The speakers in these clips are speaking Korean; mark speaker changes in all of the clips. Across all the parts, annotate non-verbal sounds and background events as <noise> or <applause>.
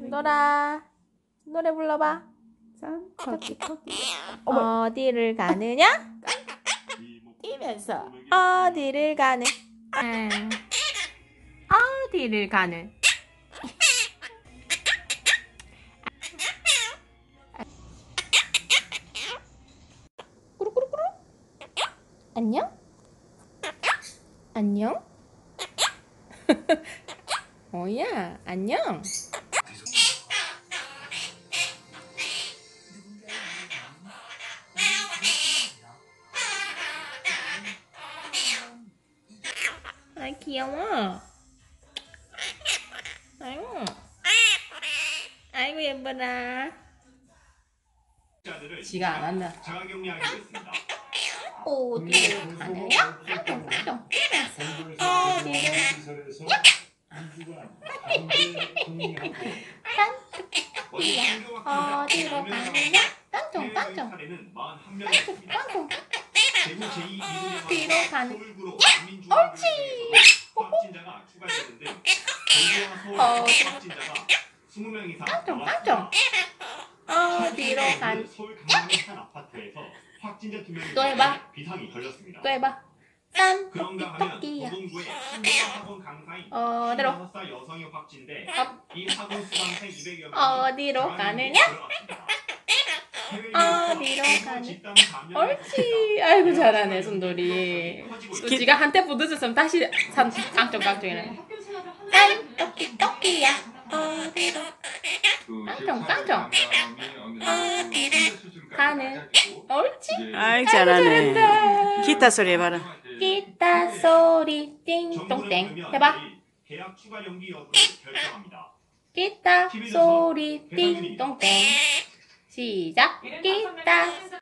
Speaker 1: 순돌아 노래 불러봐.
Speaker 2: 짠, 커피, 커피.
Speaker 1: 어디를 가느냐?
Speaker 2: 뛰면서.
Speaker 1: 어디를 가는?
Speaker 2: 어디를 가는?
Speaker 1: 꾸루꾸루꾸루 안녕 안녕 <laughs> 어야 안녕 아 귀여워 아이고 아이고 예뻐라
Speaker 2: 지가 안?
Speaker 3: 자가격리하겠습니다.
Speaker 1: 어, 어디로 가느냐? 어디로 가느냐? 땅총 땅총 땅총 어디로
Speaker 3: 가느냐? 옳지!
Speaker 1: 땅총 땅총 어디로
Speaker 3: 가느냐? 확진자 2명이
Speaker 1: 또 해봐.
Speaker 3: 비상이 걸렸습니다.
Speaker 1: 또 해봐. 딴
Speaker 3: 그런가
Speaker 1: 토끼
Speaker 3: 하면 고등부의 신고학원 강사인
Speaker 1: 어디로?
Speaker 3: 6살 여성이 확진돼
Speaker 1: 업.
Speaker 3: 이 학원 수강생 200여 명이
Speaker 1: 어디로 가느냐? 어디로 가느 옳지. 아이고 잘하네 순돌이. 또 지가 한때 부딪혔으면 다시 산 깡총 깡총이네. 딴 토끼 토끼야. 어디로? 깡총 깡총 어디로 가는 옳지?
Speaker 4: 아이
Speaker 1: 아이고
Speaker 4: 잘하네.
Speaker 1: 잘한다.
Speaker 4: 기타 소리 해봐라.
Speaker 1: 기타 소리 띵동땡. 해봐.
Speaker 3: 계약 추가 연기 여부를 결정합니다.
Speaker 1: 기타 소리 띵동땡. 시작. 기타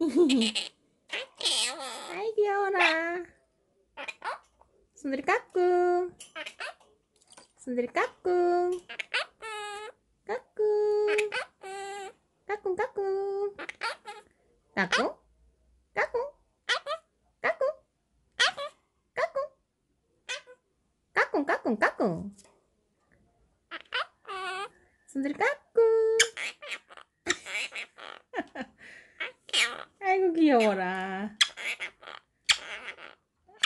Speaker 1: 아이 귀여워라. 순들이 까꿍 순들이 까꿍 까꿍 까꿍 까꿍 까꿍 까꿍 까꿍 까꿍 까꿍 까꿍 까꿍 순들이 까꿍 아이고 귀여워라.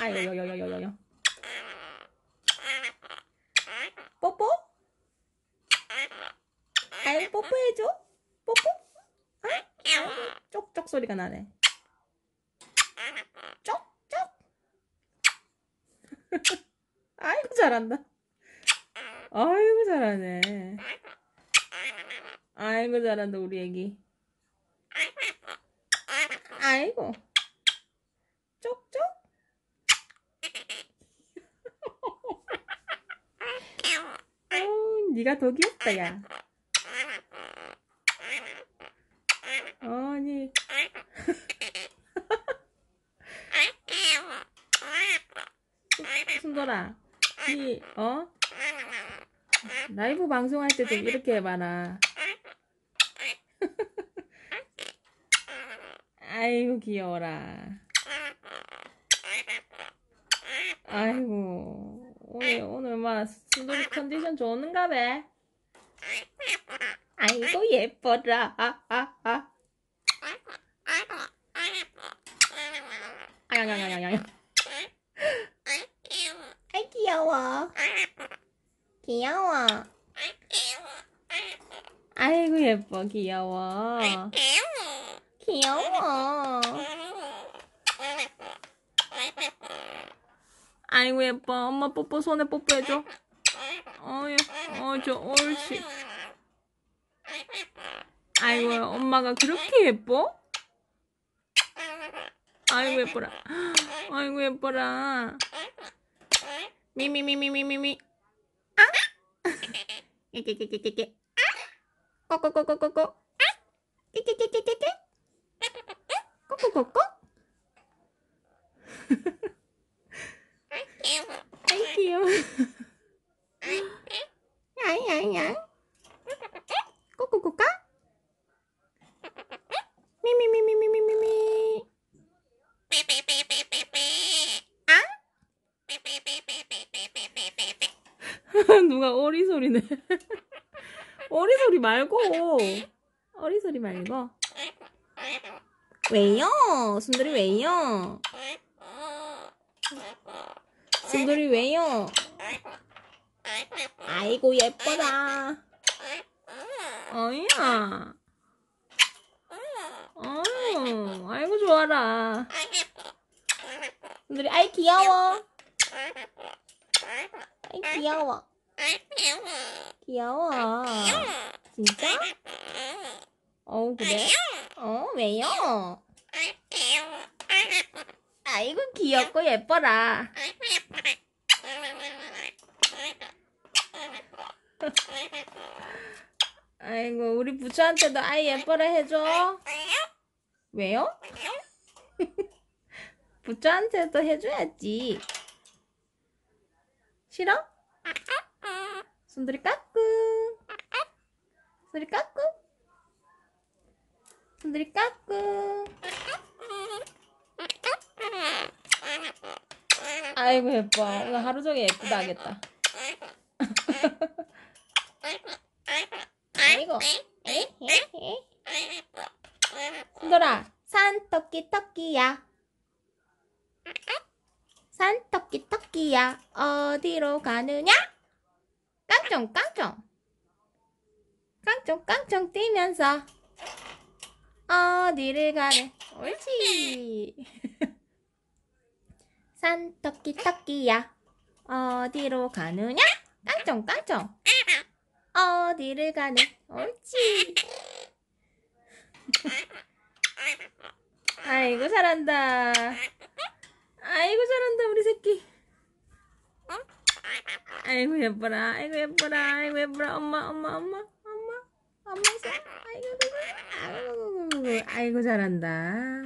Speaker 1: 아이고 요요요요요 뽀뽀? 아이고 뽀뽀해줘. 뽀뽀? 아? 아이고, 쪽쪽 소리가 나네. 쪽쪽. <laughs> 아이고 잘한다. 아이고 잘하네. 아이고 잘한다 우리 애기 아이고. 쪽쪽? 어, 네가 더 귀엽다 야. 아니. <laughs> 순돌아 이 어? 라이브 방송할 때 좀 이렇게 해봐라 아이고 귀여워라. 아이고 오늘 오늘 막 순돌이 컨디션 좋은가 봐. 아이고 예뻐라. 아, 아, 아. 아야야야야야. 아이 귀여워. 귀여워. 아이고 예뻐 귀여워. 귀여워. 아이고 예뻐. 엄마 뽀뽀 손에 뽀뽀해줘. 어여, 어저 옳지. 아이고 엄마가 그렇게 예뻐? 아이고 예뻐라. 아이고 예뻐라. 미미미미미미미. 아? 깨깨깨깨깨깨. 꼬꼬꼬꼬꼬꼬. 깨깨깨깨깨깨. 꼬꼬꼬꼬. 아이 귀여워. 야야야. 꼬꼬꼬까? 미미미미미미미미. 아? 누가 오리 소리네. 오리 소리 말고. 오리 소리 말고. 왜요? 순돌이 왜요? 순돌이 왜요? 아이고 예뻐라. 어이야. 어, 아이고 좋아라. 순돌이 아이 귀여워. 아이 귀여워. 귀여워. 진짜? 어 그래? 어 왜요? <laughs> 아이고 귀엽고 예뻐라. <laughs> 아이고 우리 부처한테도 아이 예뻐라 해줘. 왜요? <laughs> 부처한테도 해줘야지. 싫어? 순돌이 까꿍. 순돌이 까꿍. 순돌이 까꿍. 아이고 예뻐. 오늘 하루 종일 예쁘다 하겠다. 아이고. 순돌아, 산 토끼 토끼야. 산 토끼 토끼야. 어디로 가느냐? 깡총 깡총. 깡총 깡총 뛰면서 어디를 가네? 옳지. <laughs> 산 토끼 토끼야. 어디로 가느냐? 깡총 깡총. 어디를 가네? 옳지. <laughs> 아이고 잘한다. 아이고 잘한다 우리 새끼. 아이고 예뻐라. 아이고 예뻐라. 아이고 예뻐라. 엄마 엄마 엄마 엄마 엄마 사. 아이고 아이고 아이고 아이고 잘한다.